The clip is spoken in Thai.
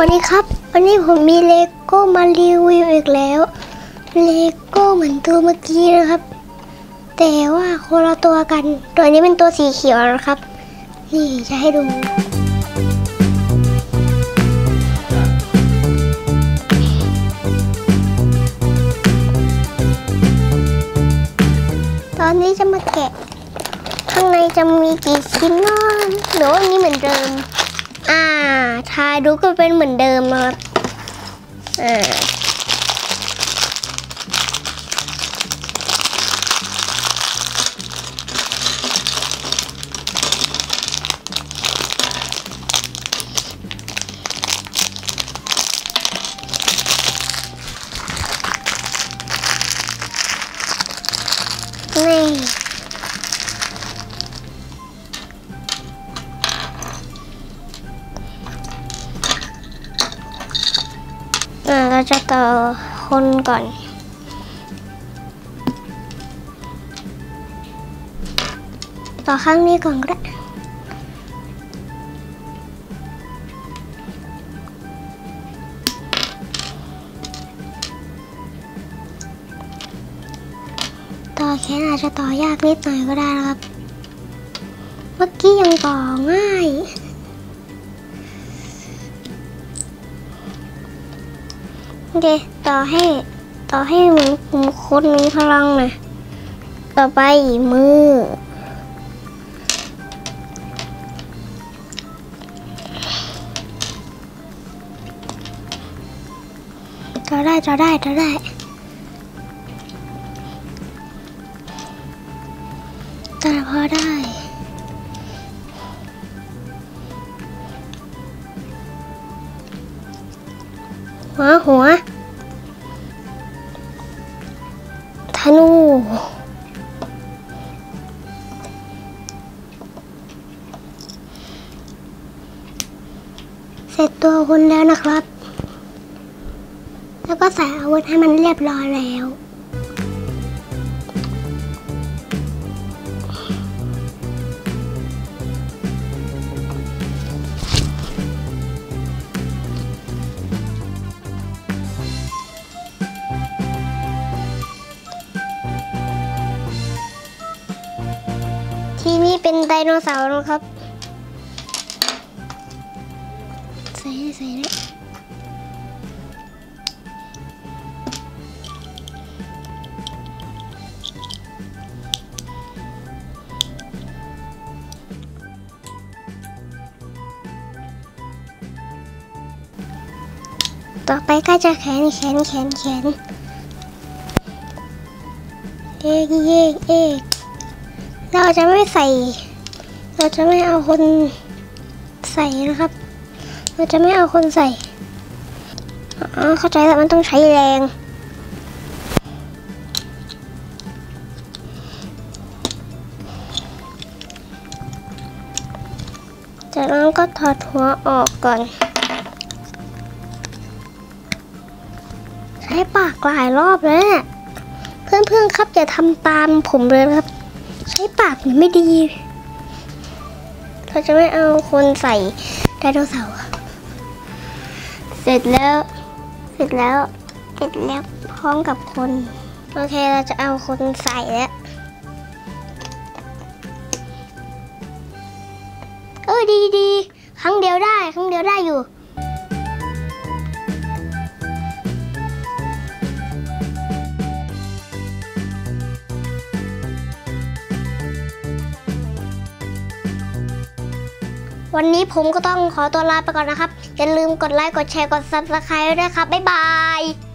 วันนี้ครับ วันนี้ผมมีเลโก้มารีวิวอีกแล้ว เลโก้เหมือนตัวเมื่อกี้นะครับ แต่ว่าคนละตัวกัน ตัวนี้เป็นตัวสีเขียวนะครับ นี่จะให้ดู ตอนนี้จะมาแกะ ข้างในจะมีกี่ชิ้นนาะหรือว่าอันนี้เหมือนเดิม อ่าทายดูก็เป็นเหมือนเดิมนะครับอ่า เราจะต่อคนก่อน ต่อข้างนี้ก่อนก็ได้ต่อแขนอาจจะต่อยากนิดหน่อยก็ได้นะครับ เมื่อกี้ยังต่อง่าย เคต่อให้ต่อให้เหมือนกลุ่มคนมีพลังน่อยต่อไปมือต่อได้ต่อได้ต่อได้ต่อพอได้ หัวหัวธนูเสร็จตัวคุณแล้วนะครับ แล้วก็ใส่อาวุธให้มันเรียบร้อยแล้ว ที่นี้เป็นไดโนเสาร์นะครับ ใส่ให้ใส่ได้ต่อไปก็จะแขนแขนแขนแขนเอกเอกเอก เราจะไม่ใส่ เราจะไม่เอาคนใส่นะครับ เราจะไม่เอาคนใส่อ๋อเข้าใจแล้วมันต้องใช้แรงจากนั้นก็ถอดหัวออกก่อน ใช้ปากหลายรอบแล้วเนี่ยเพื่อนๆครับอย่าทำตามผมเลยครับ ปากมันไม่ดี เราจะไม่เอาคนใส่ไดโนเสาร์เสร็จแล้ว เสร็จแล้ว เสร็จแล้วพร้อมกับคน โอเคเราจะเอาคนใส่แล้วเออดีดีครั้งเดียวได้ ครั้งเดียวได้อยู่ วันนี้ผมก็ต้องขอตัวลาไปก่อนนะครับ อย่าลืมกดไลค์ กดแชร์ กด subscribe ด้วยครับ บ๊ายบาย